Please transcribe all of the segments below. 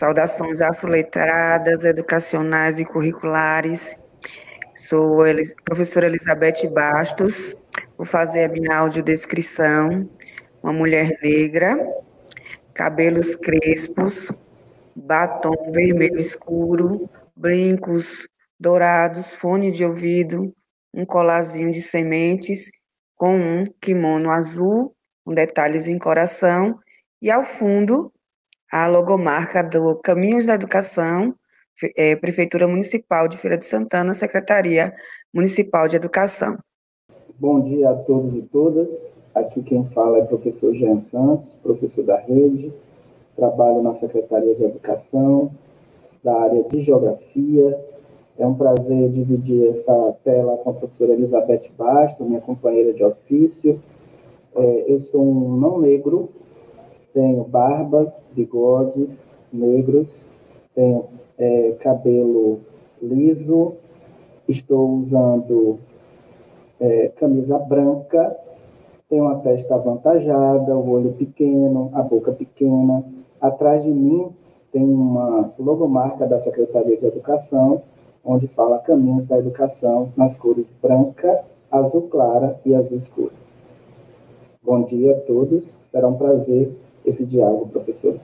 Saudações afroletradas, educacionais e curriculares. Sou a professora Elizabeth Bastos, vou fazer a minha audiodescrição. Uma mulher negra, cabelos crespos, batom vermelho escuro, brincos dourados, fone de ouvido, um colazinho de sementes com um kimono azul, com detalhes em coração, e ao fundo a logomarca do Caminhos da Educação, é, Prefeitura Municipal de Feira de Santana, Secretaria Municipal de Educação. Bom dia a todos e todas. Aqui quem fala é o professor Jean Santos, professor da rede, trabalho na Secretaria de Educação, da área de Geografia. É um prazer dividir essa tela com a professora Elizabeth Basto, minha companheira de ofício. É, eu sou um não negro, tenho barbas, bigodes negros, tenho é, cabelo liso, estou usando é, camisa branca, tenho uma testa avantajada, o olho pequeno, a boca pequena. Atrás de mim tem uma logomarca da Secretaria de Educação, onde fala Caminhos da Educação nas cores branca, azul clara e azul escuro. Bom dia a todos, será um prazer esse diálogo, professor.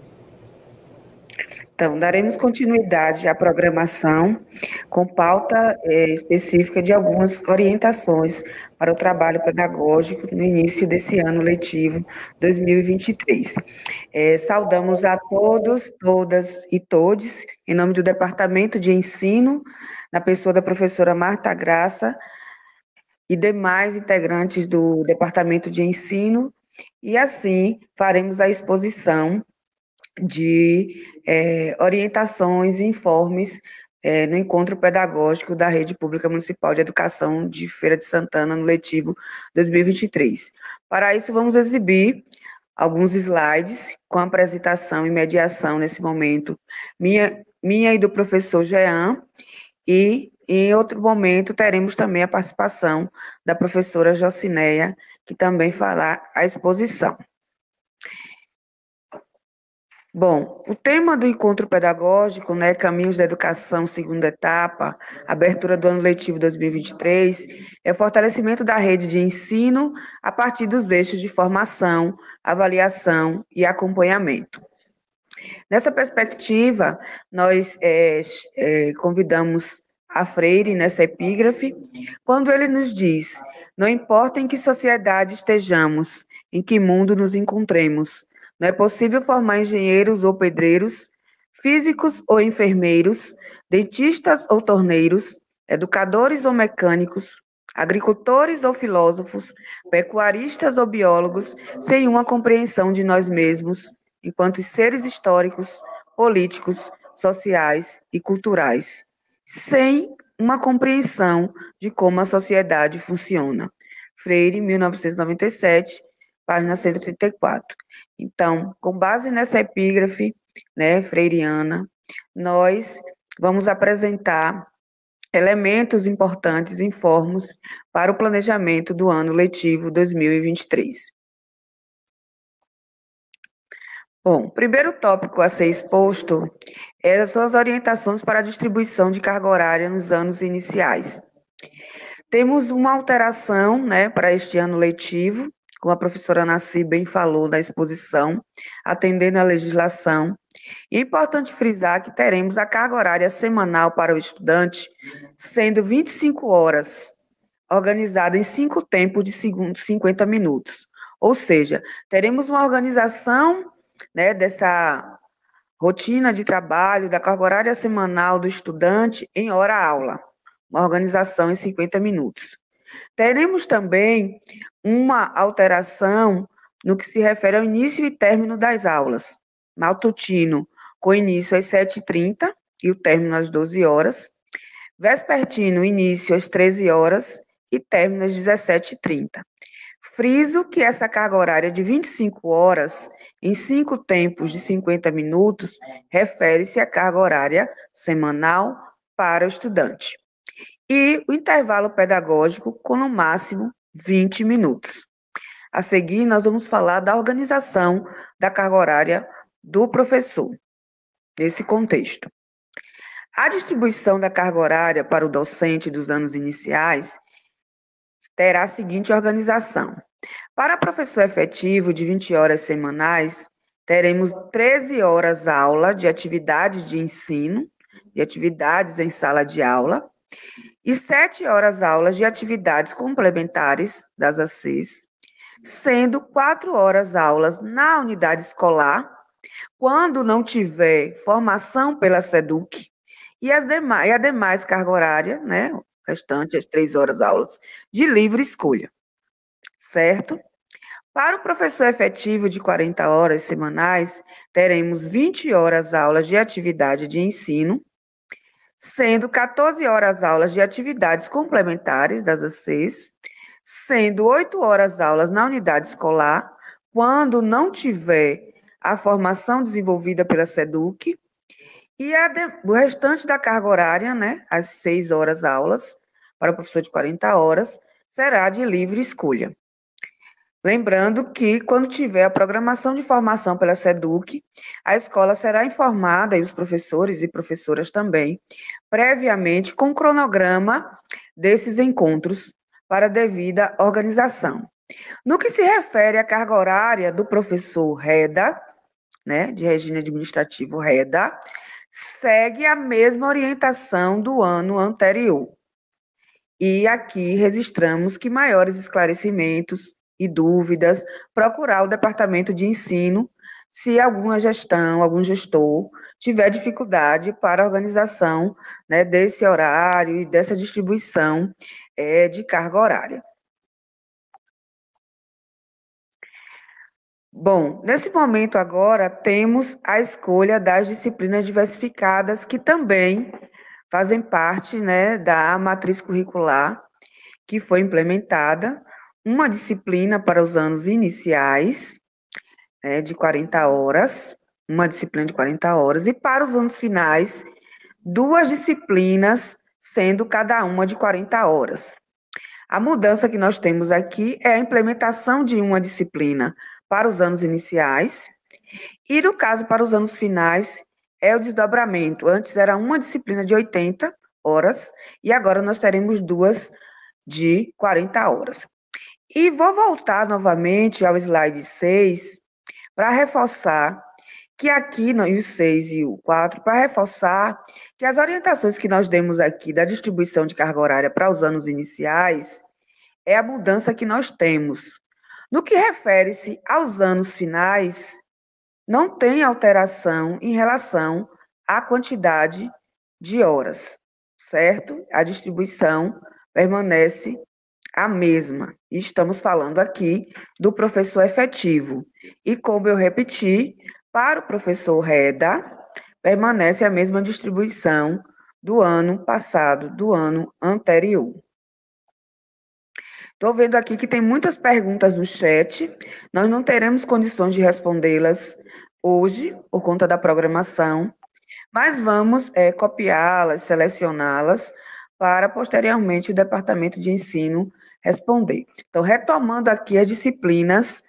Então, daremos continuidade à programação com pauta é, específica de algumas orientações para o trabalho pedagógico no início desse ano letivo 2023. É, saudamos a todos, todas e todes, em nome do Departamento de Ensino, na pessoa da professora Marta Graça e demais integrantes do Departamento de Ensino, e assim faremos a exposição de é, orientações e informes é, no encontro pedagógico da Rede Pública Municipal de Educação de Feira de Santana no letivo 2023. Para isso, vamos exibir alguns slides com apresentação e mediação nesse momento, minha, minha e do professor Jean, e em outro momento teremos também a participação da professora Jocineia, que também fará a exposição. Bom, o tema do encontro pedagógico, né, Caminhos da Educação, segunda etapa, abertura do ano letivo 2023, é o fortalecimento da rede de ensino a partir dos eixos de formação, avaliação e acompanhamento. Nessa perspectiva, nós é, é, convidamos a Freire nessa epígrafe, quando ele nos diz: Não importa em que sociedade estejamos, em que mundo nos encontremos, não é possível formar engenheiros ou pedreiros, físicos ou enfermeiros, dentistas ou torneiros, educadores ou mecânicos, agricultores ou filósofos, pecuaristas ou biólogos, sem uma compreensão de nós mesmos, enquanto seres históricos, políticos, sociais e culturais, sem uma compreensão de como a sociedade funciona. Freire, 1997, página 134. Então, com base nessa epígrafe, né, freiriana, nós vamos apresentar elementos importantes em formos para o planejamento do ano letivo 2023. Bom, o primeiro tópico a ser exposto é as suas orientações para a distribuição de carga horária nos anos iniciais. Temos uma alteração né, para este ano letivo, como a professora Nasci bem falou da exposição, atendendo à legislação. É importante frisar que teremos a carga horária semanal para o estudante sendo 25 horas, organizada em cinco tempos de 50 minutos. Ou seja, teremos uma organização né, dessa rotina de trabalho, da carga horária semanal do estudante em hora-aula, uma organização em 50 minutos. Teremos também uma alteração no que se refere ao início e término das aulas. Matutino, com início às 7h30 e o término às 12 horas. Vespertino, início às 13 horas e término às 17h30. Friso que essa carga horária de 25 horas, em cinco tempos de 50 minutos, refere-se à carga horária semanal para o estudante e o intervalo pedagógico com no máximo 20 minutos. A seguir, nós vamos falar da organização da carga horária do professor. nesse contexto. A distribuição da carga horária para o docente dos anos iniciais terá a seguinte organização. Para professor efetivo de 20 horas semanais, teremos 13 horas aula de atividades de ensino, de atividades em sala de aula, e 7 horas aulas de atividades complementares das ACs, sendo 4 horas aulas na unidade escolar, quando não tiver formação pela SEDUC, e, as demais, e a demais carga horária, né, restante, as três horas aulas, de livre escolha, certo? Para o professor efetivo de 40 horas semanais, teremos 20 horas aulas de atividade de ensino, sendo 14 horas aulas de atividades complementares das ACs, sendo 8 horas aulas na unidade escolar, quando não tiver a formação desenvolvida pela SEDUC, e de, o restante da carga horária, né, as 6 horas aulas, para o professor de 40 horas, será de livre escolha. Lembrando que, quando tiver a programação de formação pela SEDUC, a escola será informada, e os professores e professoras também, previamente com o cronograma desses encontros para devida organização. No que se refere à carga horária do professor REDA, né, de regime administrativo REDA, segue a mesma orientação do ano anterior. E aqui registramos que maiores esclarecimentos e dúvidas, procurar o departamento de ensino se alguma gestão, algum gestor tiver dificuldade para a organização né, desse horário e dessa distribuição é, de carga horária. Bom, nesse momento agora temos a escolha das disciplinas diversificadas que também fazem parte né, da matriz curricular que foi implementada uma disciplina para os anos iniciais, né, de 40 horas, uma disciplina de 40 horas, e para os anos finais, duas disciplinas, sendo cada uma de 40 horas. A mudança que nós temos aqui é a implementação de uma disciplina para os anos iniciais, e no caso para os anos finais, é o desdobramento. Antes era uma disciplina de 80 horas, e agora nós teremos duas de 40 horas. E vou voltar novamente ao slide 6 para reforçar que aqui, no, o 6 e o 4, para reforçar que as orientações que nós demos aqui da distribuição de carga horária para os anos iniciais é a mudança que nós temos. No que refere-se aos anos finais, não tem alteração em relação à quantidade de horas, certo? A distribuição permanece a mesma. Estamos falando aqui do professor efetivo. E como eu repeti, para o professor Reda, permanece a mesma distribuição do ano passado, do ano anterior. Estou vendo aqui que tem muitas perguntas no chat. Nós não teremos condições de respondê-las hoje, por conta da programação, mas vamos é, copiá-las, selecioná-las, para posteriormente o Departamento de Ensino responder. Então, retomando aqui as disciplinas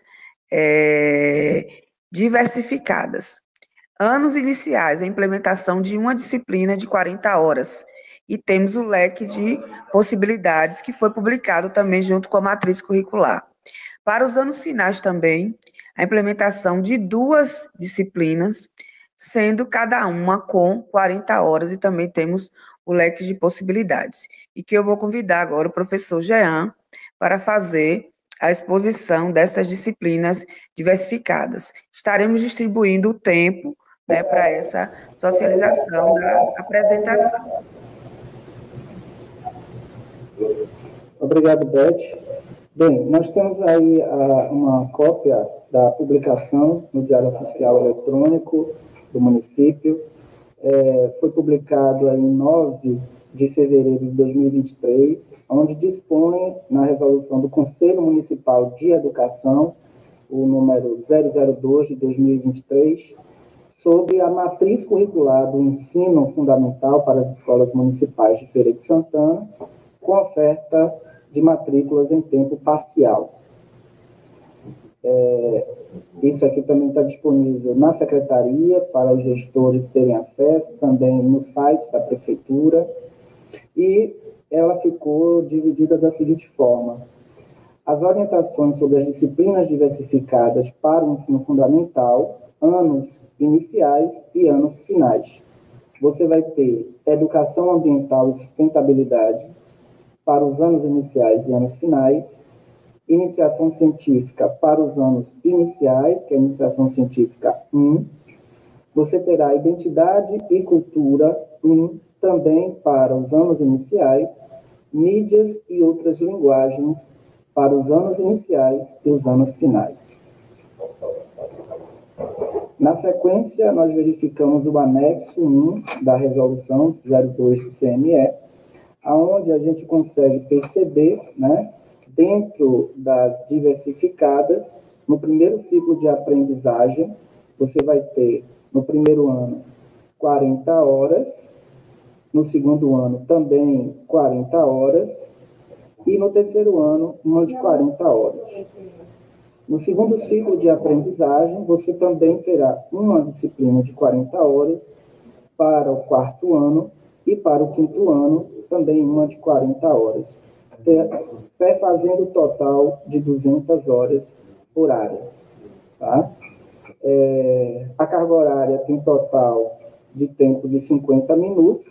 é, diversificadas. Anos iniciais, a implementação de uma disciplina de 40 horas. E temos o leque de possibilidades que foi publicado também junto com a matriz curricular. Para os anos finais também, a implementação de duas disciplinas, sendo cada uma com 40 horas, e também temos o leque de possibilidades. E que eu vou convidar agora o professor Jean para fazer a exposição dessas disciplinas diversificadas. Estaremos distribuindo o tempo né, para essa socialização da apresentação. Obrigado, Beth. Bem, nós temos aí a, uma cópia da publicação no Diário Oficial Eletrônico do município. É, foi publicado em 9 de fevereiro de 2023, onde dispõe na resolução do Conselho Municipal de Educação, o número 002 de 2023, sobre a matriz curricular do ensino fundamental para as escolas municipais de Feira de Santana, com oferta de matrículas em tempo parcial. É, Isso aqui também está disponível na secretaria para os gestores terem acesso, também no site da prefeitura. E ela ficou dividida da seguinte forma: as orientações sobre as disciplinas diversificadas para o ensino fundamental, anos iniciais e anos finais. Você vai ter educação ambiental e sustentabilidade para os anos iniciais e anos finais, iniciação científica para os anos iniciais, que é a iniciação científica 1. Você terá identidade e cultura 1 também para os anos iniciais, mídias e outras linguagens para os anos iniciais e os anos finais. Na sequência, nós verificamos o anexo 1 da resolução 02 do CME, aonde a gente consegue perceber, né, dentro das diversificadas, no primeiro ciclo de aprendizagem, você vai ter no primeiro ano 40 horas, no segundo ano também 40 horas, e no terceiro ano uma de 40 horas. No segundo ciclo de aprendizagem, você também terá uma disciplina de 40 horas para o quarto ano e para o quinto ano também uma de 40 horas, fazendo o total de 200 horas por área. Tá? É, a carga horária tem total de tempo de 50 minutos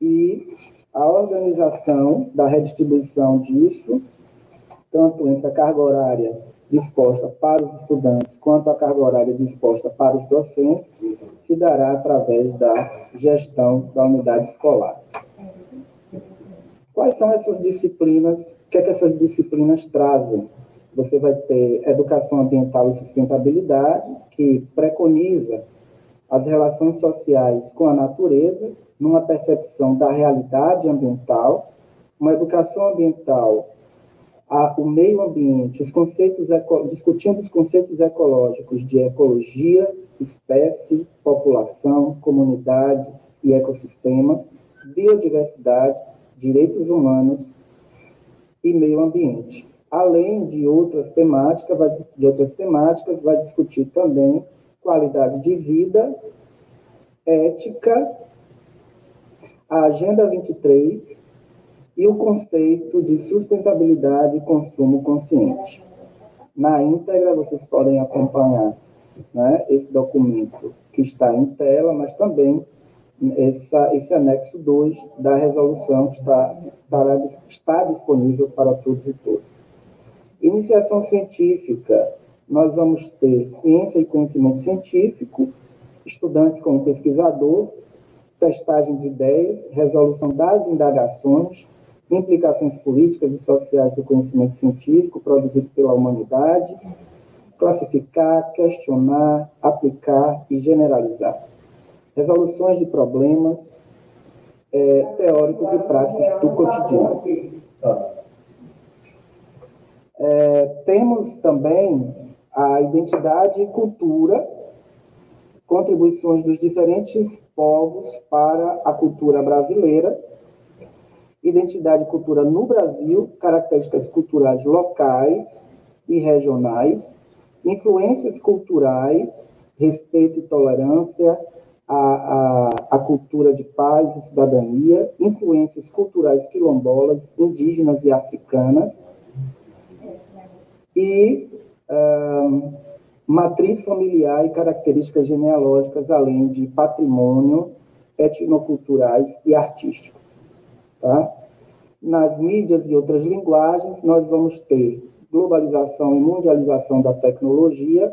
e a organização da redistribuição disso, tanto entre a carga horária disposta para os estudantes quanto a carga horária disposta para os docentes, se dará através da gestão da unidade escolar. Quais são essas disciplinas? O que é que essas disciplinas trazem? Você vai ter educação ambiental e sustentabilidade, que preconiza as relações sociais com a natureza, numa percepção da realidade ambiental, uma educação ambiental, a, o meio ambiente, os conceitos discutindo os conceitos ecológicos de ecologia, espécie, população, comunidade e ecossistemas, biodiversidade, direitos humanos e meio ambiente. Além de outras temáticas, vai, de outras temáticas, vai discutir também qualidade de vida, ética, a Agenda 23 e o conceito de sustentabilidade e consumo consciente. Na íntegra, vocês podem acompanhar né, esse documento que está em tela, mas também essa, esse anexo 2 da resolução que está, estará, está disponível para todos e todas. Iniciação científica, nós vamos ter ciência e conhecimento científico, estudantes como pesquisador, testagem de ideias, resolução das indagações, implicações políticas e sociais do conhecimento científico produzido pela humanidade, classificar, questionar, aplicar e generalizar resoluções de problemas é, teóricos e práticos do cotidiano. É, temos também a identidade e cultura, contribuições dos diferentes povos para a cultura brasileira, identidade e cultura no Brasil, características culturais locais e regionais, influências culturais, respeito e tolerância, a, a, a cultura de paz e cidadania, influências culturais quilombolas, indígenas e africanas, e uh, matriz familiar e características genealógicas, além de patrimônio etnoculturais e artísticos. Tá? Nas mídias e outras linguagens, nós vamos ter globalização e mundialização da tecnologia,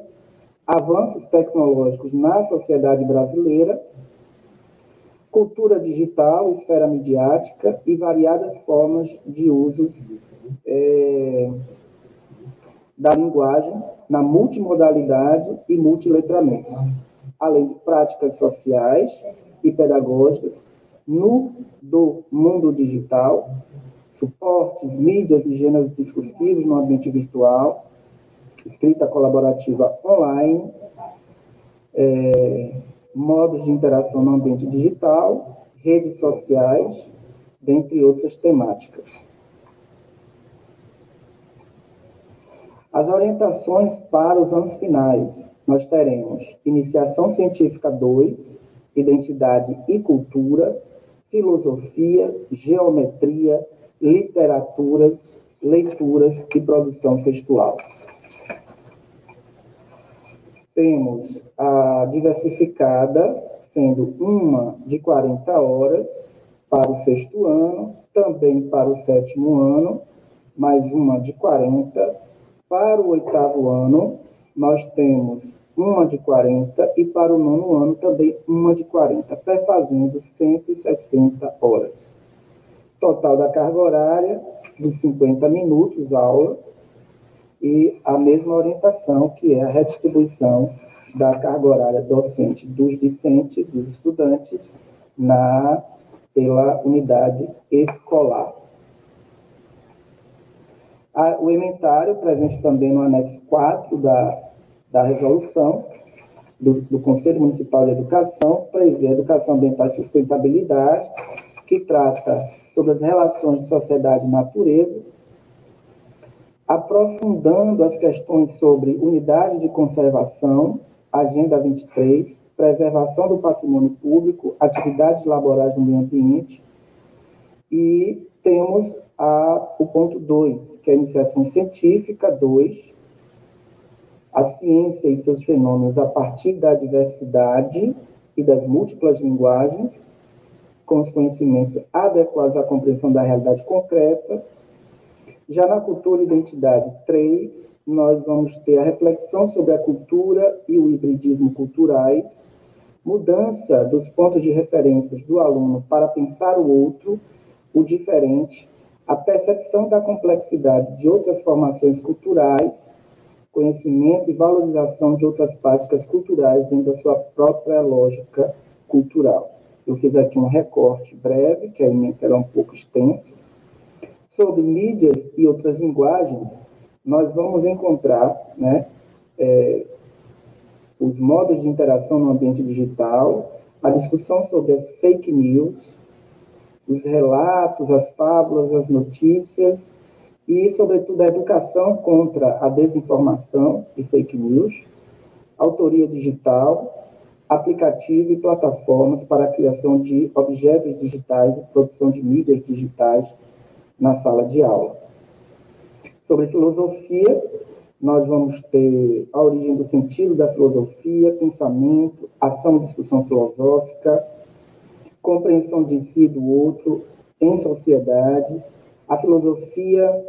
avanços tecnológicos na sociedade brasileira, cultura digital, esfera midiática e variadas formas de usos é, da linguagem na multimodalidade e multiletramento, além de práticas sociais e pedagógicas no do mundo digital, suportes, mídias e gêneros discursivos no ambiente virtual, escrita colaborativa online, é, modos de interação no ambiente digital, redes sociais, dentre outras temáticas. As orientações para os anos finais, nós teremos Iniciação Científica 2, Identidade e Cultura, Filosofia, Geometria, Literaturas, Leituras e Produção Textual. Temos a diversificada, sendo uma de 40 horas para o sexto ano, também para o sétimo ano, mais uma de 40. Para o oitavo ano, nós temos uma de 40 e para o nono ano também uma de 40, perfazendo 160 horas. Total da carga horária de 50 minutos aula, e a mesma orientação, que é a redistribuição da carga horária docente dos discentes, dos estudantes, na, pela unidade escolar. A, o ementário, presente também no anexo 4 da, da resolução do, do Conselho Municipal de Educação, prevê a educação ambiental e sustentabilidade, que trata sobre as relações de sociedade e natureza, aprofundando as questões sobre unidade de conservação, Agenda 23, preservação do patrimônio público, atividades laborais no meio ambiente, e temos a, o ponto 2, que é a iniciação científica 2, a ciência e seus fenômenos a partir da diversidade e das múltiplas linguagens, com os conhecimentos adequados à compreensão da realidade concreta, já na cultura e identidade 3, nós vamos ter a reflexão sobre a cultura e o hibridismo culturais, mudança dos pontos de referências do aluno para pensar o outro, o diferente, a percepção da complexidade de outras formações culturais, conhecimento e valorização de outras práticas culturais dentro da sua própria lógica cultural. Eu fiz aqui um recorte breve, que a emenda era um pouco extenso, sobre mídias e outras linguagens, nós vamos encontrar né, é, os modos de interação no ambiente digital, a discussão sobre as fake news, os relatos, as fábulas, as notícias e, sobretudo, a educação contra a desinformação e fake news, autoria digital, aplicativo e plataformas para a criação de objetos digitais e produção de mídias digitais na sala de aula. Sobre filosofia, nós vamos ter a origem do sentido da filosofia, pensamento, ação e discussão filosófica, compreensão de si e do outro em sociedade, a filosofia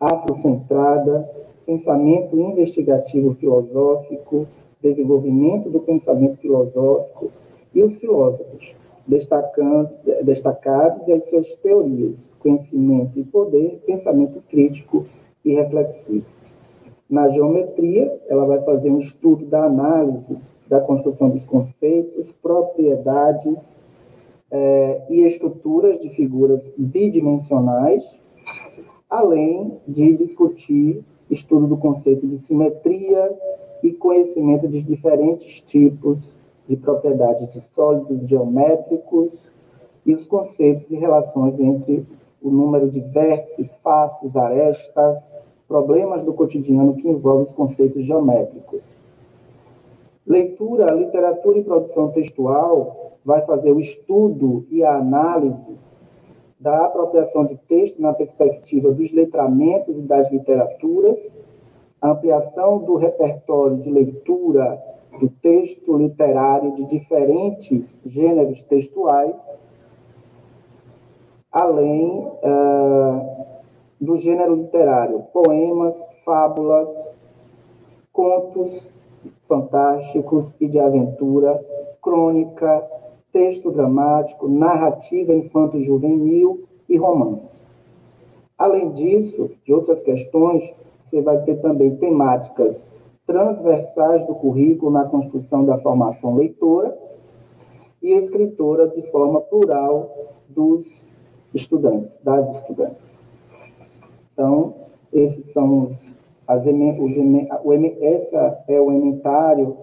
afrocentrada, pensamento investigativo filosófico, desenvolvimento do pensamento filosófico e os filósofos, destacando, destacados e as suas teorias, conhecimento e poder, pensamento crítico e reflexivo. Na geometria, ela vai fazer um estudo da análise da construção dos conceitos, propriedades é, e estruturas de figuras bidimensionais, além de discutir estudo do conceito de simetria e conhecimento de diferentes tipos de propriedades de sólidos geométricos e os conceitos e relações entre o número de vértices, faces, arestas, problemas do cotidiano que envolvem os conceitos geométricos. Leitura, literatura e produção textual vai fazer o estudo e a análise da apropriação de texto na perspectiva dos letramentos e das literaturas, a ampliação do repertório de leitura do texto literário de diferentes gêneros textuais, além uh, do gênero literário, poemas, fábulas, contos fantásticos e de aventura, crônica, texto dramático, narrativa infanto-juvenil e romance. Além disso, de outras questões, você vai ter também temáticas transversais do currículo na construção da formação leitora e escritora de forma plural dos estudantes, das estudantes. Então, esses são os, as, os, o, essa é o inventário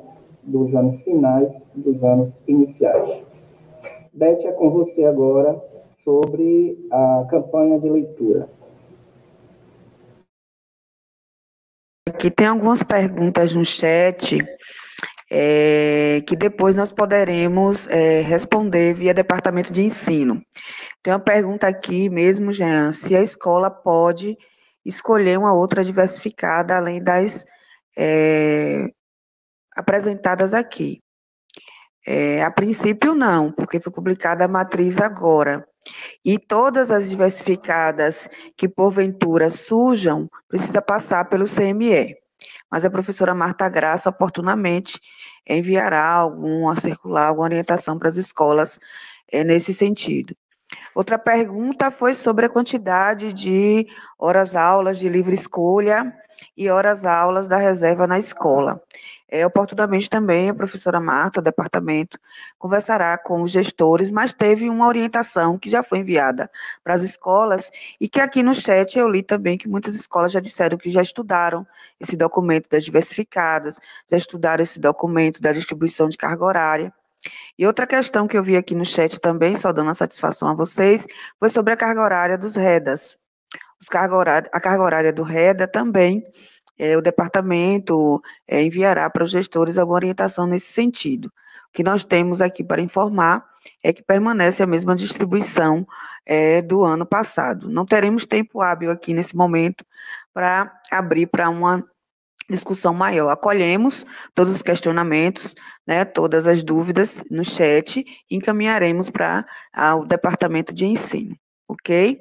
dos anos finais dos anos iniciais. Beth, é com você agora sobre a campanha de leitura. Aqui tem algumas perguntas no chat é, que depois nós poderemos é, responder via departamento de ensino. Tem uma pergunta aqui mesmo, Jean, se a escola pode escolher uma outra diversificada além das é, apresentadas aqui. É, a princípio, não, porque foi publicada a matriz agora. E todas as diversificadas que porventura surjam, precisa passar pelo CME. Mas a professora Marta Graça, oportunamente, enviará alguma circular, alguma orientação para as escolas é, nesse sentido. Outra pergunta foi sobre a quantidade de horas-aulas de livre escolha e horas-aulas da reserva na escola. É, oportunamente também a professora Marta, departamento, conversará com os gestores, mas teve uma orientação que já foi enviada para as escolas e que aqui no chat eu li também que muitas escolas já disseram que já estudaram esse documento das diversificadas, já estudaram esse documento da distribuição de carga horária. E outra questão que eu vi aqui no chat também, só dando satisfação a vocês, foi sobre a carga horária dos REDAS. A carga horária do REDA também é, o departamento é, enviará para os gestores alguma orientação nesse sentido. O que nós temos aqui para informar é que permanece a mesma distribuição é, do ano passado. Não teremos tempo hábil aqui nesse momento para abrir para uma discussão maior. Acolhemos todos os questionamentos, né, todas as dúvidas no chat e encaminharemos para o departamento de ensino, ok?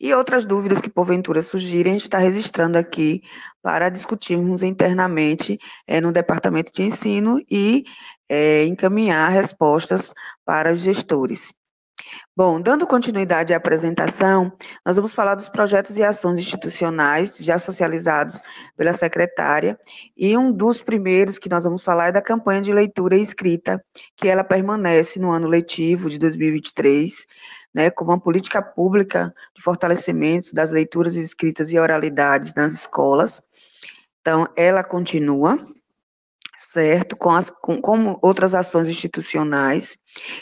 E outras dúvidas que porventura surgirem, a gente está registrando aqui para discutirmos internamente é, no departamento de ensino e é, encaminhar respostas para os gestores. Bom, dando continuidade à apresentação, nós vamos falar dos projetos e ações institucionais já socializados pela secretária, e um dos primeiros que nós vamos falar é da campanha de leitura e escrita, que ela permanece no ano letivo de 2023, né, como uma política pública de fortalecimento das leituras escritas e oralidades nas escolas. Então, ela continua, certo, com, as, com como outras ações institucionais.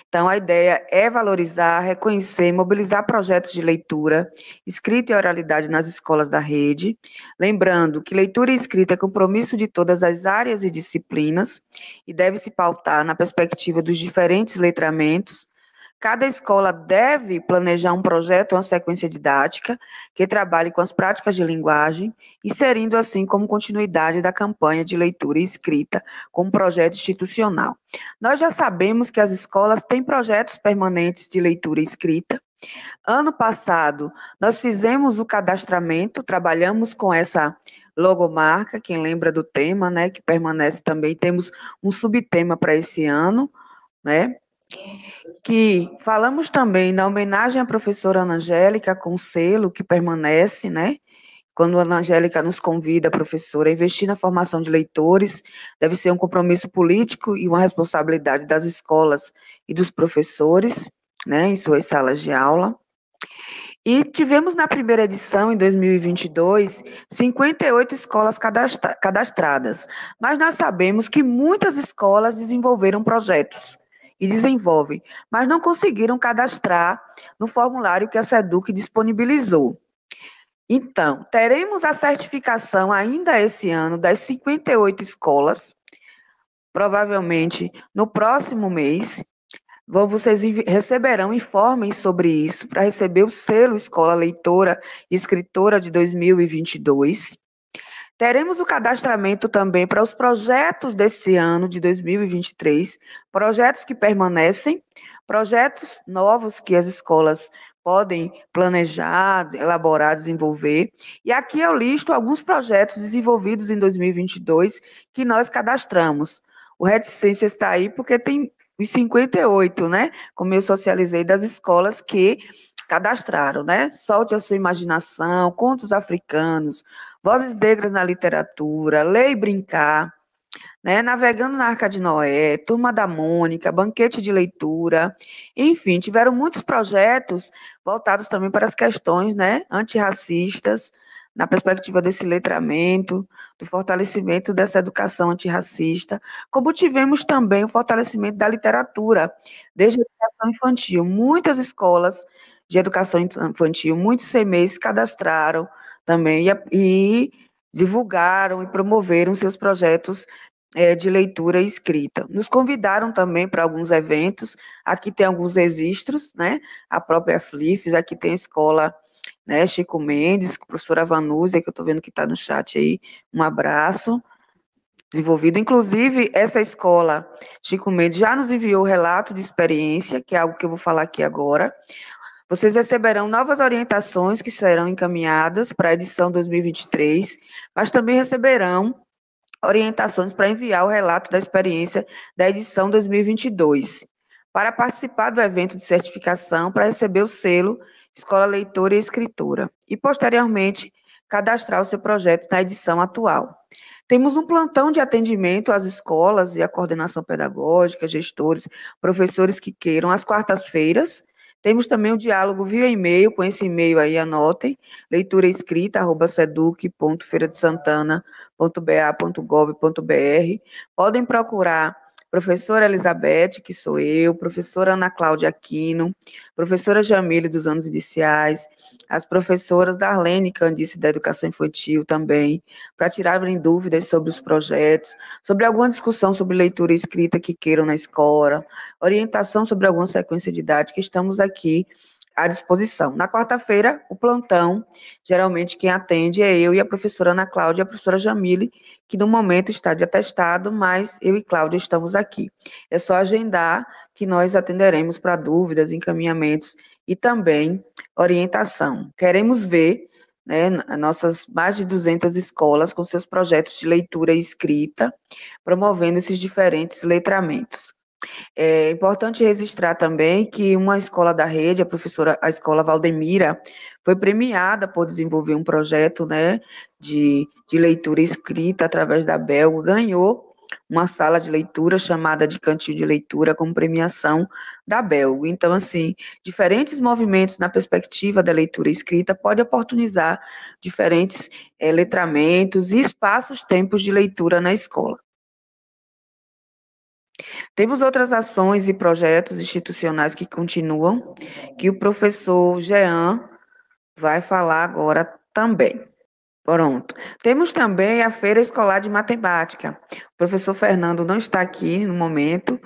Então, a ideia é valorizar, reconhecer, mobilizar projetos de leitura, escrita e oralidade nas escolas da rede. Lembrando que leitura e escrita é compromisso de todas as áreas e disciplinas e deve se pautar na perspectiva dos diferentes letramentos, Cada escola deve planejar um projeto uma sequência didática que trabalhe com as práticas de linguagem, inserindo assim como continuidade da campanha de leitura e escrita como projeto institucional. Nós já sabemos que as escolas têm projetos permanentes de leitura e escrita. Ano passado, nós fizemos o cadastramento, trabalhamos com essa logomarca, quem lembra do tema, né, que permanece também. Temos um subtema para esse ano, né? Que falamos também da homenagem à professora Ana Angélica com selo que permanece, né? Quando a Ana Angélica nos convida, professora, a investir na formação de leitores, deve ser um compromisso político e uma responsabilidade das escolas e dos professores, né, em suas salas de aula. E tivemos na primeira edição, em 2022, 58 escolas cadastradas, mas nós sabemos que muitas escolas desenvolveram projetos e desenvolvem, mas não conseguiram cadastrar no formulário que a SEDUC disponibilizou. Então, teremos a certificação ainda esse ano das 58 escolas, provavelmente no próximo mês. Vocês receberão informes sobre isso para receber o selo Escola Leitora e Escritora de 2022. Teremos o cadastramento também para os projetos desse ano de 2023, projetos que permanecem, projetos novos que as escolas podem planejar, elaborar, desenvolver. E aqui eu listo alguns projetos desenvolvidos em 2022 que nós cadastramos. O Reticência está aí porque tem os 58, né? Como eu socializei das escolas que cadastraram, né? Solte a sua imaginação, contos africanos, Vozes Negras na Literatura, Lei Brincar, né, Navegando na Arca de Noé, Turma da Mônica, Banquete de Leitura, enfim, tiveram muitos projetos voltados também para as questões né, antirracistas, na perspectiva desse letramento, do fortalecimento dessa educação antirracista, como tivemos também o fortalecimento da literatura, desde a educação infantil. Muitas escolas de educação infantil, muitos CMEs cadastraram também. E, e divulgaram e promoveram seus projetos é, de leitura e escrita. Nos convidaram também para alguns eventos. Aqui tem alguns registros, né? A própria Flifes, aqui tem a escola né? Chico Mendes, professora Vanúzia, que eu estou vendo que está no chat aí. Um abraço. Desenvolvido. Inclusive, essa escola, Chico Mendes, já nos enviou relato de experiência, que é algo que eu vou falar aqui agora. Vocês receberão novas orientações que serão encaminhadas para a edição 2023, mas também receberão orientações para enviar o relato da experiência da edição 2022. Para participar do evento de certificação, para receber o selo Escola Leitora e Escritora, e posteriormente cadastrar o seu projeto na edição atual. Temos um plantão de atendimento às escolas e à coordenação pedagógica, gestores, professores que queiram, às quartas-feiras, temos também o diálogo via e-mail, com esse e-mail aí, anotem, leitura escrita, arroba seduc.feiradesantana.ba.gov.br. Podem procurar professora Elizabeth, que sou eu, professora Ana Cláudia Aquino, professora Jamile dos anos iniciais, as professoras Darlene Candice da Educação Infantil também, para tirarem dúvidas sobre os projetos, sobre alguma discussão sobre leitura e escrita que queiram na escola, orientação sobre alguma sequência didática, estamos aqui à disposição. Na quarta-feira, o plantão, geralmente quem atende é eu e a professora Ana Cláudia e a professora Jamile, que no momento está de atestado, mas eu e Cláudia estamos aqui. É só agendar que nós atenderemos para dúvidas, encaminhamentos e também orientação. Queremos ver né, nossas mais de 200 escolas com seus projetos de leitura e escrita, promovendo esses diferentes letramentos. É importante registrar também que uma escola da rede, a professora, a escola Valdemira, foi premiada por desenvolver um projeto né, de, de leitura escrita através da Belga, ganhou uma sala de leitura chamada de Cantil de Leitura como premiação da Belga. Então, assim, diferentes movimentos na perspectiva da leitura escrita pode oportunizar diferentes é, letramentos e espaços, tempos de leitura na escola. Temos outras ações e projetos institucionais que continuam, que o professor Jean vai falar agora também. Pronto. Temos também a Feira Escolar de Matemática. O professor Fernando não está aqui no momento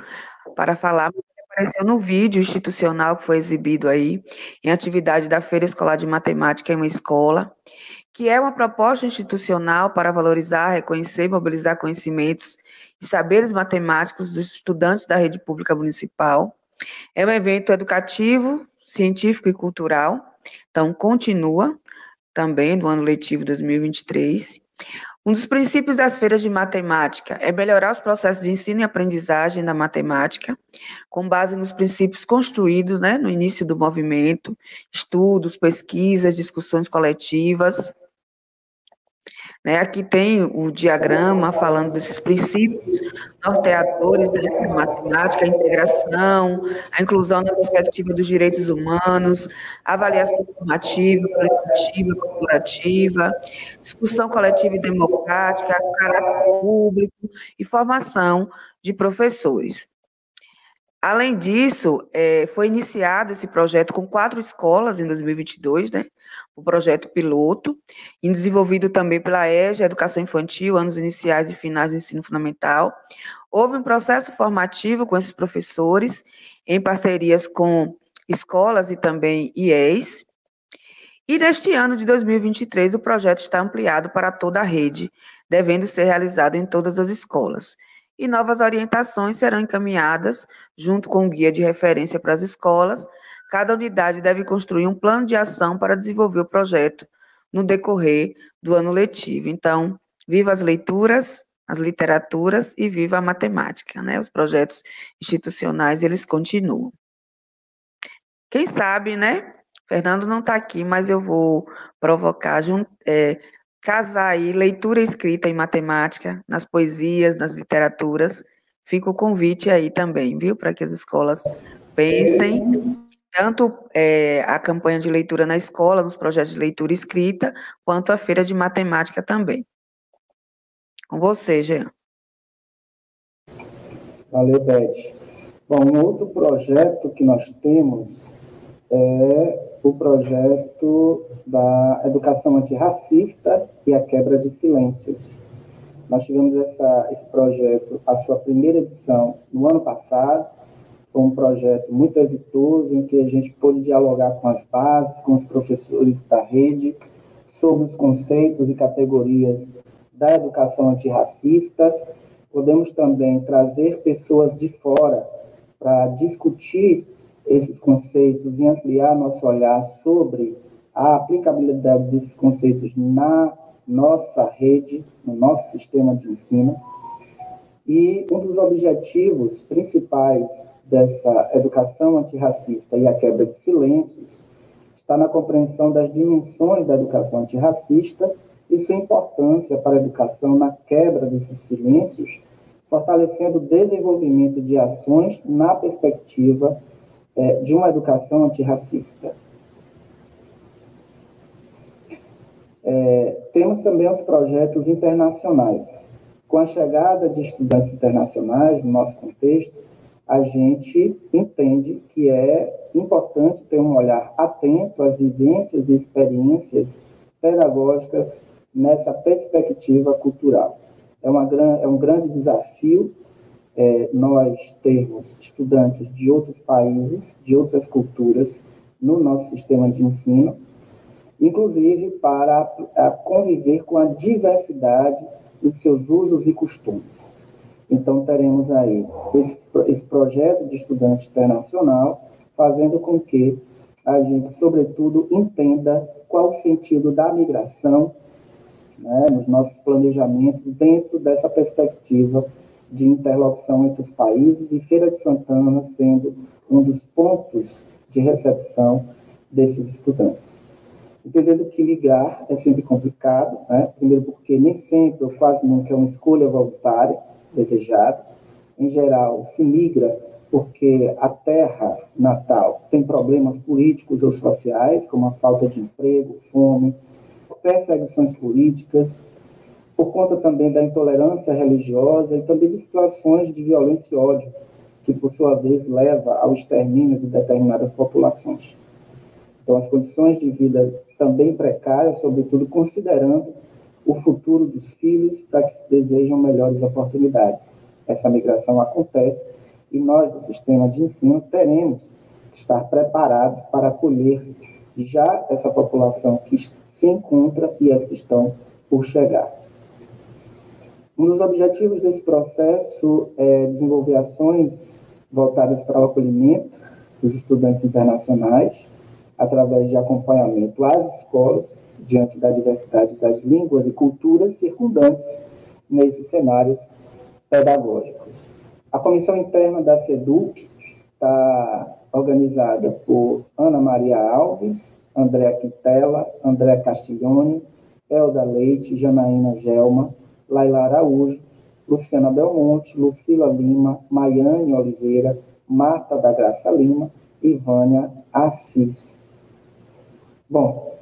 para falar, mas apareceu no vídeo institucional que foi exibido aí, em atividade da Feira Escolar de Matemática em uma escola, que é uma proposta institucional para valorizar, reconhecer e mobilizar conhecimentos e saberes matemáticos dos estudantes da rede pública municipal. É um evento educativo, científico e cultural, então continua também do ano letivo 2023. Um dos princípios das feiras de matemática é melhorar os processos de ensino e aprendizagem da matemática, com base nos princípios construídos né, no início do movimento, estudos, pesquisas, discussões coletivas, né, aqui tem o diagrama falando desses princípios norteadores da né, matemática, a integração, a inclusão na perspectiva dos direitos humanos, avaliação formativa, coletiva, corporativa, discussão coletiva e democrática, caráter público e formação de professores. Além disso, é, foi iniciado esse projeto com quatro escolas em 2022, né? O projeto piloto, e desenvolvido também pela EJA, Educação Infantil, anos iniciais e finais do ensino fundamental. Houve um processo formativo com esses professores, em parcerias com escolas e também IES. E neste ano de 2023, o projeto está ampliado para toda a rede, devendo ser realizado em todas as escolas. E novas orientações serão encaminhadas, junto com o guia de referência para as escolas, Cada unidade deve construir um plano de ação para desenvolver o projeto no decorrer do ano letivo. Então, viva as leituras, as literaturas e viva a matemática, né? Os projetos institucionais, eles continuam. Quem sabe, né? Fernando não está aqui, mas eu vou provocar, é, casar aí leitura escrita em matemática, nas poesias, nas literaturas. Fica o convite aí também, viu? Para que as escolas pensem tanto é, a campanha de leitura na escola, nos projetos de leitura escrita, quanto a feira de matemática também. Com você, Jean. Valeu, Beth. Bom, um outro projeto que nós temos é o projeto da educação antirracista e a quebra de silêncios. Nós tivemos essa, esse projeto, a sua primeira edição, no ano passado. Foi um projeto muito exitoso, em que a gente pôde dialogar com as bases, com os professores da rede, sobre os conceitos e categorias da educação antirracista. Podemos também trazer pessoas de fora para discutir esses conceitos e ampliar nosso olhar sobre a aplicabilidade desses conceitos na nossa rede, no nosso sistema de ensino. E um dos objetivos principais dessa educação antirracista e a quebra de silêncios está na compreensão das dimensões da educação antirracista e sua importância para a educação na quebra desses silêncios, fortalecendo o desenvolvimento de ações na perspectiva é, de uma educação antirracista. É, temos também os projetos internacionais. Com a chegada de estudantes internacionais no nosso contexto, a gente entende que é importante ter um olhar atento às vivências e experiências pedagógicas nessa perspectiva cultural. É, uma, é um grande desafio é, nós termos estudantes de outros países, de outras culturas, no nosso sistema de ensino, inclusive para a conviver com a diversidade dos seus usos e costumes. Então, teremos aí esse, esse projeto de estudante internacional, fazendo com que a gente, sobretudo, entenda qual o sentido da migração né, nos nossos planejamentos dentro dessa perspectiva de interlocução entre os países e Feira de Santana sendo um dos pontos de recepção desses estudantes. Entendendo que ligar é sempre complicado, né? primeiro porque nem sempre ou quase nunca é uma escolha voluntária desejada. Em geral, se migra porque a terra natal tem problemas políticos ou sociais, como a falta de emprego, fome, perseguições políticas, por conta também da intolerância religiosa e também de situações de violência e ódio, que por sua vez leva ao extermínio de determinadas populações. Então, as condições de vida também precárias, sobretudo considerando o futuro dos filhos para que desejam melhores oportunidades. Essa migração acontece e nós, do sistema de ensino, teremos que estar preparados para acolher já essa população que se encontra e as que estão por chegar. Um dos objetivos desse processo é desenvolver ações voltadas para o acolhimento dos estudantes internacionais, através de acompanhamento às escolas, diante da diversidade das línguas e culturas circundantes nesses cenários pedagógicos. A comissão interna da SEDUC está organizada por Ana Maria Alves, Andréa Quintela, André Castiglione, Elda Leite, Janaína Gelma, Laila Araújo, Luciana Belmonte, Lucila Lima, Maiane Oliveira, Marta da Graça Lima e Vânia Assis. Bom,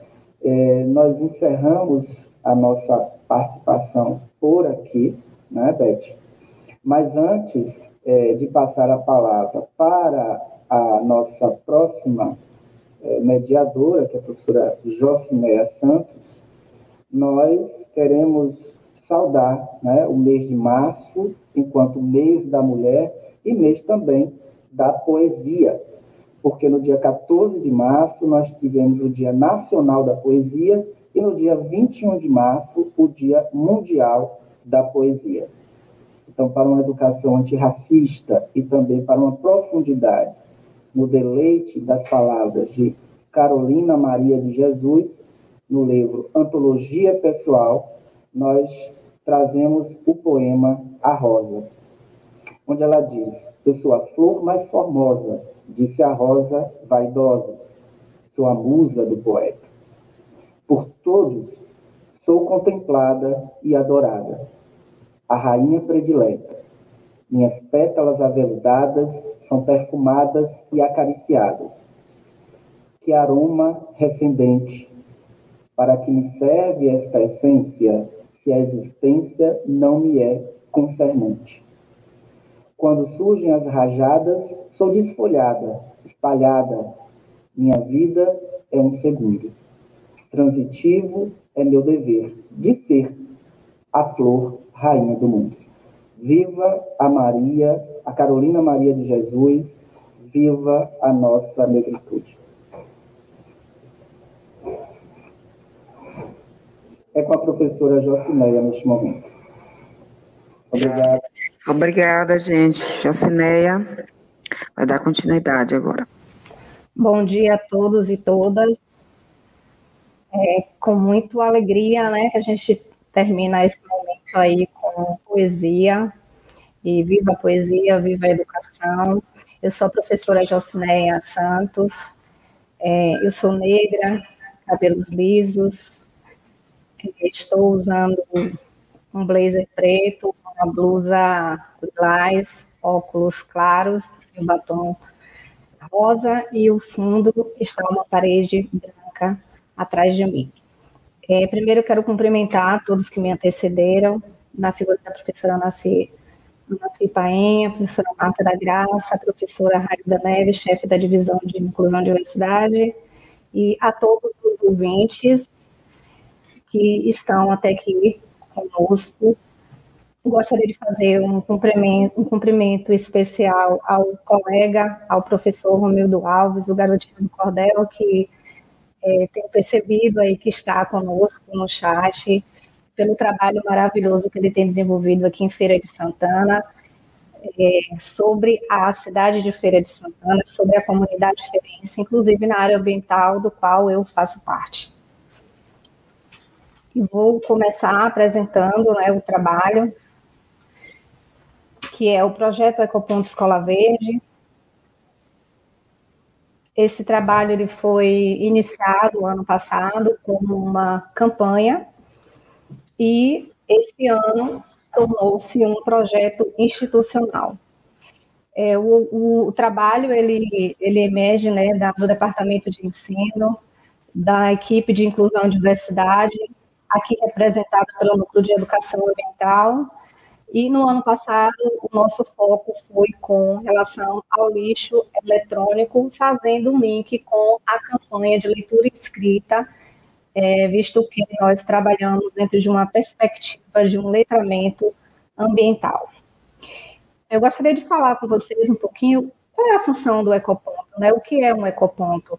é, nós encerramos a nossa participação por aqui, né, Beth? Mas antes é, de passar a palavra para a nossa próxima é, mediadora, que é a professora Jocimeia Santos, nós queremos saudar né, o mês de março, enquanto mês da mulher e mês também da poesia, porque no dia 14 de março nós tivemos o Dia Nacional da Poesia e no dia 21 de março o Dia Mundial da Poesia. Então, para uma educação antirracista e também para uma profundidade no deleite das palavras de Carolina Maria de Jesus, no livro Antologia Pessoal, nós trazemos o poema A Rosa, onde ela diz: Eu sou a flor mais formosa, disse a rosa vaidosa, sou a musa do poeta. Por todos sou contemplada e adorada, a rainha predileta. Minhas pétalas aveludadas são perfumadas e acariciadas. Que aroma recendente! Para que me serve esta essência se a existência não me é concernente. Quando surgem as rajadas, sou desfolhada, espalhada, Minha vida é um segundo. Transitivo é meu dever de ser a flor rainha do mundo. Viva a Maria, a Carolina Maria de Jesus, viva a nossa negritude. É com a professora Jocineia neste momento. Obrigado. Obrigada, gente. Jocineia vai dar continuidade agora. Bom dia a todos e todas. É com muita alegria, né, que a gente termina esse momento aí com poesia. E viva a poesia, viva a educação. Eu sou a professora Jocineia Santos. É, eu sou negra, cabelos lisos. Estou usando um blazer preto, uma blusa lilás, óculos claros e um batom rosa e o fundo está uma parede branca atrás de mim. É, primeiro, quero cumprimentar todos que me antecederam, na figura da professora Nasci, Nasci Paenha, professora Marta da Graça, professora Raida Neves, chefe da divisão de inclusão de diversidade, e a todos os ouvintes que estão até aqui conosco. Gostaria de fazer um cumprimento, um cumprimento especial ao colega, ao professor Romildo Alves, o garotinho do Cordel, que é, tenho percebido aí que está conosco no chat, pelo trabalho maravilhoso que ele tem desenvolvido aqui em Feira de Santana, é, sobre a cidade de Feira de Santana, sobre a comunidade feirense, inclusive na área ambiental, do qual eu faço parte. E vou começar apresentando né, o trabalho, que é o projeto Ecoponto Escola Verde, esse trabalho ele foi iniciado ano passado como uma campanha e esse ano tornou-se um projeto institucional. É, o, o, o, trabalho ele, ele emerge né, da, do departamento de ensino, da equipe de inclusão e diversidade, aqui representado pelo núcleo de educação ambiental, e no ano passado, o nosso foco foi com relação ao lixo eletrônico, fazendo um link com a campanha de leitura escrita, é, visto que nós trabalhamos dentro de uma perspectiva de um letramento ambiental. Eu gostaria de falar com vocês um pouquinho qual é a função do ecoponto, né? O que é um ecoponto?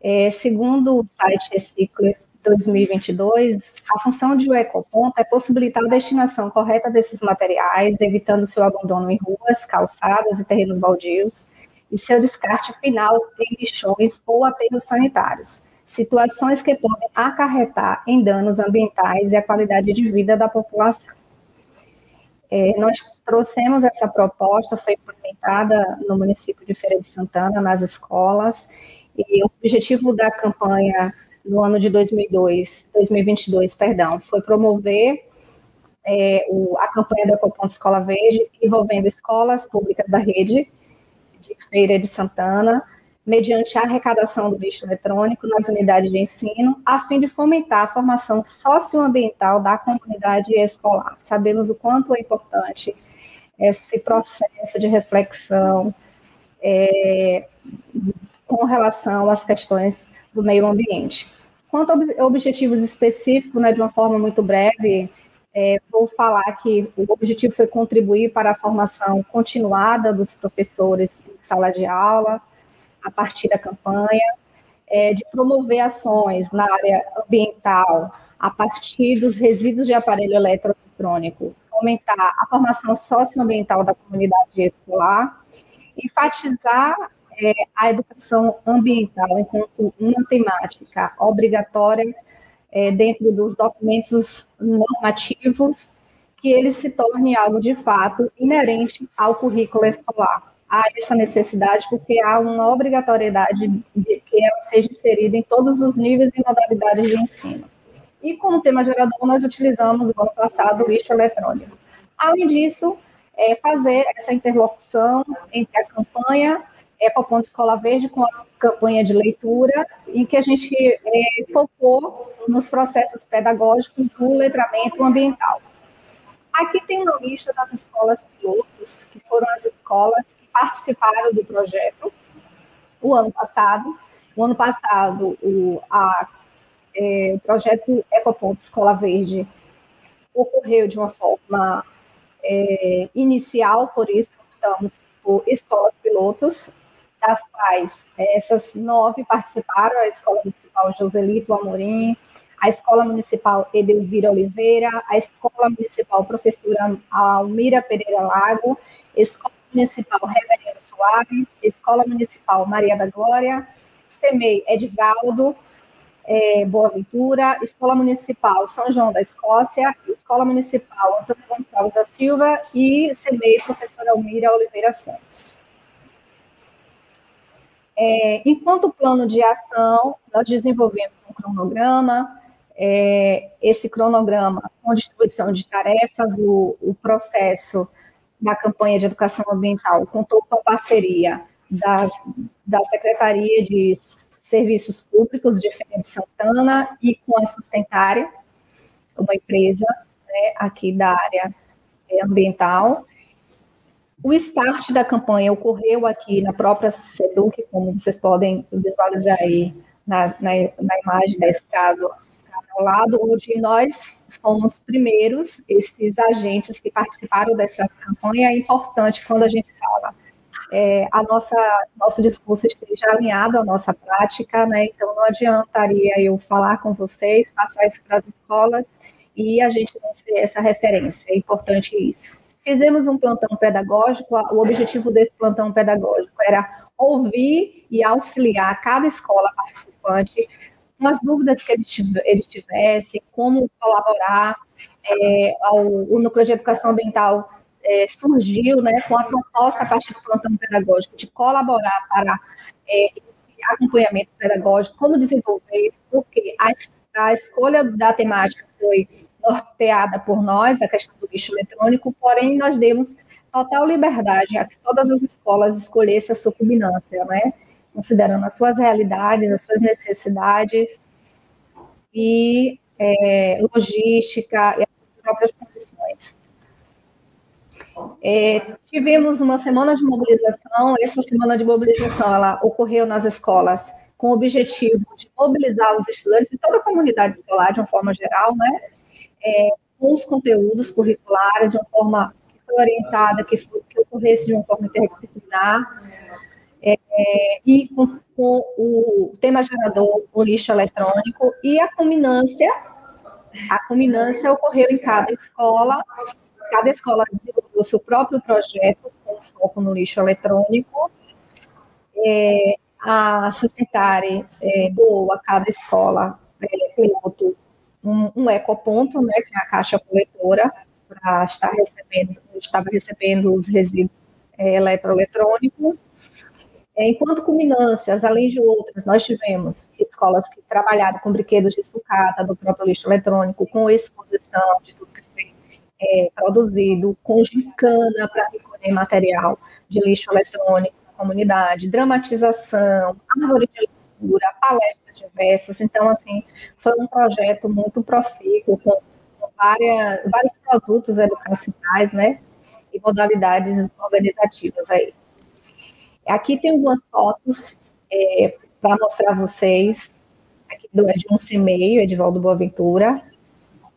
É, segundo o site Recicler, 2022, a função de um ecoponto é possibilitar a destinação correta desses materiais, evitando seu abandono em ruas, calçadas e terrenos baldios, e seu descarte final em lixões ou aterros sanitários, situações que podem acarretar em danos ambientais e a qualidade de vida da população. É, nós trouxemos essa proposta, foi implementada no município de Feira de Santana, nas escolas, e o objetivo da campanha no ano de 2002, 2022, perdão, foi promover é, o, a campanha do Ecoponto Escola Verde, envolvendo escolas públicas da rede de Feira de Santana, mediante a arrecadação do lixo eletrônico nas unidades de ensino, a fim de fomentar a formação socioambiental da comunidade escolar. Sabemos o quanto é importante esse processo de reflexão é, com relação às questões do meio ambiente. Quanto a objetivos específicos, né, de uma forma muito breve, é, vou falar que o objetivo foi contribuir para a formação continuada dos professores em sala de aula, a partir da campanha, é, de promover ações na área ambiental, a partir dos resíduos de aparelho eletroeletrônico, aumentar a formação socioambiental da comunidade escolar, enfatizar é, a educação ambiental enquanto uma temática obrigatória é, dentro dos documentos normativos, que ele se torne algo de fato inerente ao currículo escolar. Há essa necessidade porque há uma obrigatoriedade de que ela seja inserida em todos os níveis e modalidades de ensino. E como tema gerador, nós utilizamos no ano passado o lixo eletrônico. Além disso, é fazer essa interlocução entre a campanha Ecoponto Escola Verde com a campanha de leitura, em que a gente é, focou nos processos pedagógicos do letramento ambiental. Aqui tem uma lista das escolas pilotos, que foram as escolas que participaram do projeto o ano passado, O ano passado, o, a, é, o projeto Ecoponto Escola Verde ocorreu de uma forma é, inicial, por isso estamos por escolas pilotos, das quais essas nove participaram, a Escola Municipal Joselito Amorim, a Escola Municipal Edelvira Oliveira, a Escola Municipal Professora Almira Pereira Lago, Escola Municipal Reverendo Soares, Escola Municipal Maria da Glória, CEMEI Edvaldo, é, Boa Ventura, Escola Municipal São João da Escócia, Escola Municipal Antônio Gonçalves da Silva e CEMEI Professora Almira Oliveira Santos. É, enquanto plano de ação, nós desenvolvemos um cronograma, é, esse cronograma com distribuição de tarefas, o, o, processo da campanha de educação ambiental contou com a parceria das, da Secretaria de Serviços Públicos de Feira de Santana e com a Sustentária, uma empresa né, aqui da área é, ambiental. O start da campanha ocorreu aqui na própria SEDUC, como vocês podem visualizar aí na, na, na imagem da escada, ao lado, onde nós fomos primeiros, esses agentes que participaram dessa campanha. É importante quando a gente fala é, a nossa nosso discurso esteja alinhado à nossa prática, né? Então não adiantaria eu falar com vocês, passar isso para as escolas e a gente não ser essa referência. É importante isso. Fizemos um plantão pedagógico, o objetivo desse plantão pedagógico era ouvir e auxiliar cada escola participante com as dúvidas que eles tivessem, como colaborar. É, ao, o Núcleo de Educação Ambiental é, surgiu né, com a proposta a partir do plantão pedagógico de colaborar para é, acompanhamento pedagógico, como desenvolver, porque a, a escolha da temática foi norteada por nós, a questão do lixo eletrônico, porém nós demos total liberdade a que todas as escolas escolhessem a sua culminância, né? considerando as suas realidades, as suas necessidades e é, logística e as próprias condições. É, tivemos uma semana de mobilização. Essa semana de mobilização ela ocorreu nas escolas com o objetivo de mobilizar os estudantes e toda a comunidade escolar de uma forma geral, né, é, com os conteúdos curriculares de uma forma que foi orientada, que, foi, que ocorresse de uma forma interdisciplinar, é, e com, com, o tema gerador, o lixo eletrônico, e a culminância, a culminância ocorreu em cada escola, cada escola desenvolveu seu próprio projeto com foco no lixo eletrônico, é, a Sustentare é, a cada escola é, piloto um, um ecoponto, né, que é a caixa coletora, para estar recebendo, estava recebendo os resíduos é, eletroeletrônicos. É, enquanto culminâncias, além de outras, nós tivemos escolas que trabalharam com brinquedos de sucata do próprio lixo eletrônico, com exposição de tudo que foi é, produzido, com gincana para recolher material de lixo eletrônico na comunidade, dramatização, árvore de leitura, palestra diversas. Então, assim, foi um projeto muito profícuo, com várias, vários produtos educacionais, né? E modalidades organizativas aí. Aqui tem algumas fotos é, para mostrar a vocês, aqui do, é de um e-mail, Edivaldo Boaventura.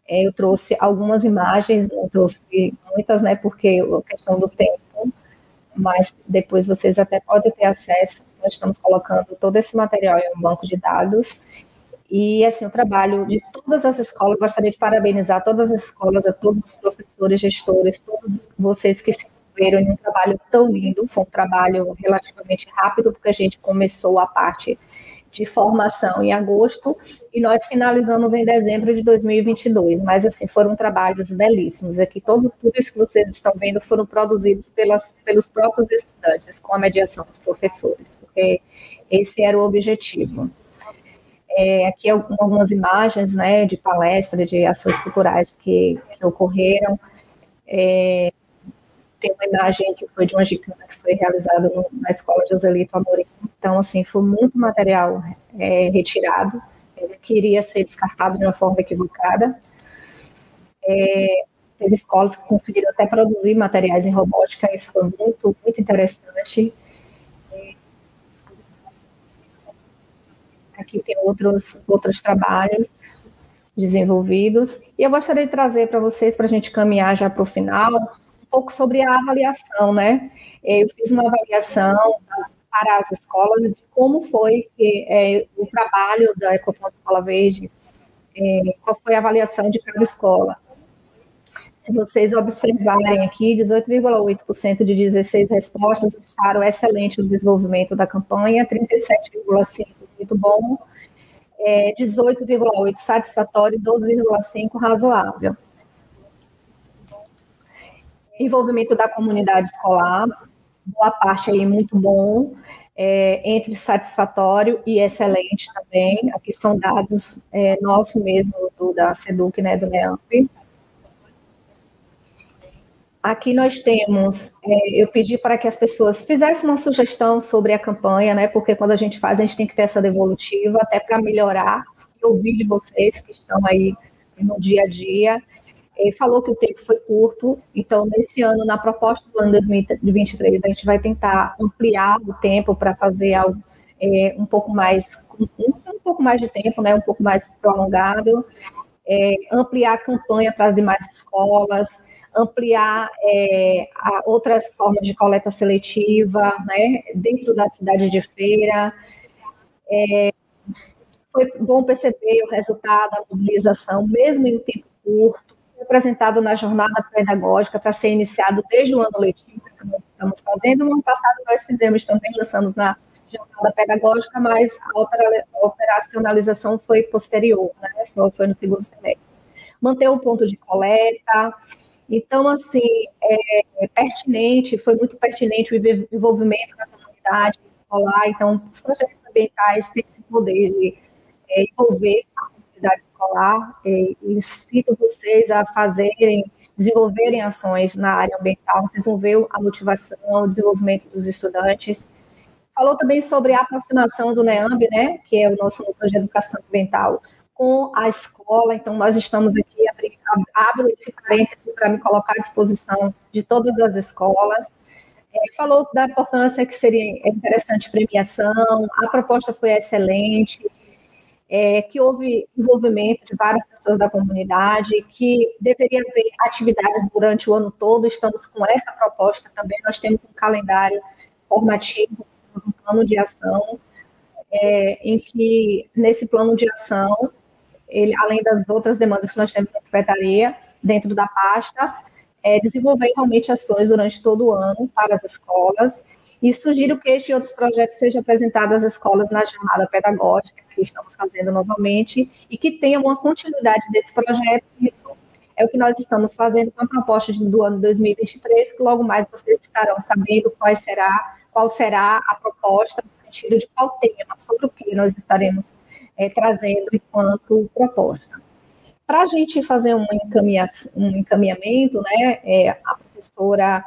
É, eu trouxe algumas imagens, não trouxe muitas, né, porque a questão do tempo, mas depois vocês até podem ter acesso nós estamos colocando todo esse material em um banco de dados. E, assim, o trabalho de todas as escolas, gostaria de parabenizar todas as escolas, a todos os professores, gestores, todos vocês que se envolveram em um trabalho tão lindo. Foi um trabalho relativamente rápido, porque a gente começou a parte de formação em agosto e nós finalizamos em dezembro de 2022. Mas, assim, foram trabalhos belíssimos. Aqui, todo, tudo isso que vocês estão vendo foram produzidos pelas, pelos próprios estudantes, com a mediação dos professores porque esse era o objetivo. É, aqui algumas imagens né, de palestra, de ações culturais que, que ocorreram. É, tem uma imagem que foi de uma gicana que foi realizada na escola Joselito Amorim. Então, assim, foi muito material é, retirado, ele queria ser descartado de uma forma equivocada. É, teve escolas que conseguiram até produzir materiais em robótica, isso foi muito, muito interessante. Aqui tem outros, outros trabalhos desenvolvidos. E eu gostaria de trazer para vocês, para a gente caminhar já para o final, um pouco sobre a avaliação, né? Eu fiz uma avaliação para as escolas de como foi que, é, o trabalho da Ecoponto Escola Verde, é, qual foi a avaliação de cada escola. Se vocês observarem aqui, 18,8% de 16 respostas acharam excelente o desenvolvimento da campanha, 37,5% muito bom, é, 18,8% satisfatório e 12,5% razoável. Envolvimento da comunidade escolar, boa parte aí muito bom, é, entre satisfatório e excelente também. Aqui são dados é, nosso mesmo, do, da SEDUC, né, do NEAMP. Aqui nós temos, é, eu pedi para que as pessoas fizessem uma sugestão sobre a campanha, né? Porque quando a gente faz, a gente tem que ter essa devolutiva, até para melhorar e ouvir de vocês que estão aí no dia a dia. Ele falou que o tempo foi curto, então nesse ano, na proposta do ano 2023, a gente vai tentar ampliar o tempo para fazer algo é, um pouco mais, um, um, pouco mais de tempo, né? Um pouco mais prolongado, é, ampliar a campanha para as demais escolas ampliar é, outras formas de coleta seletiva, né, dentro da cidade de feira. É, foi bom perceber o resultado da mobilização, mesmo em um tempo curto, apresentado na jornada pedagógica para ser iniciado desde o ano letivo que nós estamos fazendo. No ano passado nós fizemos também, lançamos na jornada pedagógica, mas a operacionalização foi posterior, né? só foi no segundo semestre. Manter o ponto de coleta, então, assim, é, é pertinente, foi muito pertinente o envolvimento da comunidade escolar. Então, os projetos ambientais têm esse poder de é, envolver a comunidade escolar. É, incito vocês a fazerem, desenvolverem ações na área ambiental. Vocês vão ver a motivação, o desenvolvimento dos estudantes. Falou também sobre a aproximação do NEAMB, né, que é o nosso núcleo de educação ambiental, com a escola. Então, nós estamos aqui, abro esse parêntese para me colocar à disposição de todas as escolas. É, falou da importância que seria interessante premiação, a proposta foi excelente, é, que houve envolvimento de várias pessoas da comunidade, que deveria haver atividades durante o ano todo, estamos com essa proposta também, nós temos um calendário formativo, um plano de ação, é, em que nesse plano de ação ele, além das outras demandas que nós temos na secretaria, dentro da pasta, é, desenvolver realmente ações durante todo o ano para as escolas e sugiro que este e outros projetos sejam apresentados às escolas na jornada pedagógica que estamos fazendo novamente e que tenham uma continuidade desse projeto. Isso é o que nós estamos fazendo com a proposta do ano 2023, que logo mais vocês estarão sabendo qual será, qual será a proposta, no sentido de qual tema, sobre o que nós estaremos é, trazendo enquanto proposta. Para a gente fazer um, encaminha, um encaminhamento, né, é, a professora,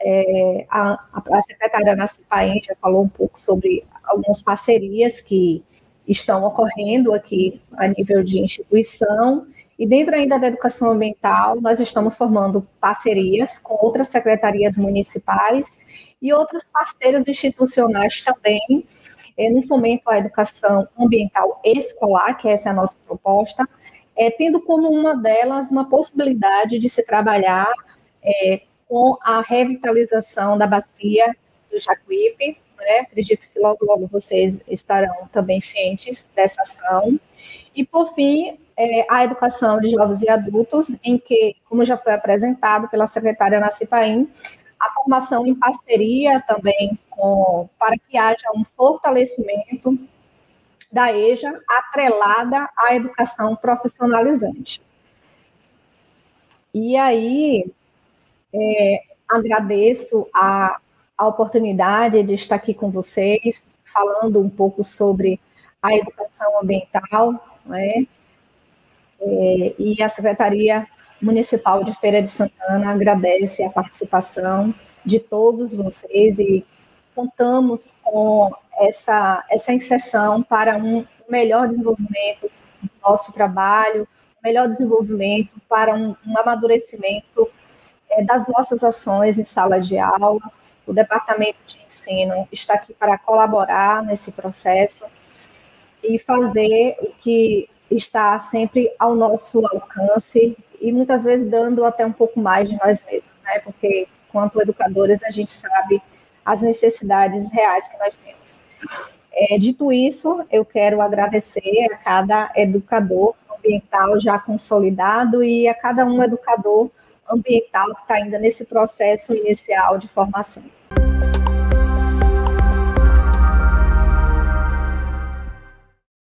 é, a, a secretária Nassi já falou um pouco sobre algumas parcerias que estão ocorrendo aqui a nível de instituição, e dentro ainda da educação ambiental, nós estamos formando parcerias com outras secretarias municipais e outros parceiros institucionais também, é, no fomento à educação ambiental escolar, que essa é a nossa proposta, é, tendo como uma delas uma possibilidade de se trabalhar é, com a revitalização da bacia do Jacuípe, né? acredito que logo, logo vocês estarão também cientes dessa ação. E, por fim, é, a educação de jovens e adultos, em que, como já foi apresentado pela secretária Nasci Paim, a formação em parceria também com, para que haja um fortalecimento da EJA atrelada à educação profissionalizante. E aí, é, agradeço a, a oportunidade de estar aqui com vocês, falando um pouco sobre a educação ambiental, né? É, e a Secretaria Municipal de Feira de Santana agradece a participação de todos vocês e contamos com essa, essa inserção para um melhor desenvolvimento do nosso trabalho, melhor desenvolvimento para um, um amadurecimento é, das nossas ações em sala de aula. O Departamento de Ensino está aqui para colaborar nesse processo e fazer o que está sempre ao nosso alcance e muitas vezes dando até um pouco mais de nós mesmos, né? Porque, quanto educadores, a gente sabe as necessidades reais que nós temos. É, dito isso, eu quero agradecer a cada educador ambiental já consolidado e a cada um educador ambiental que está ainda nesse processo inicial de formação.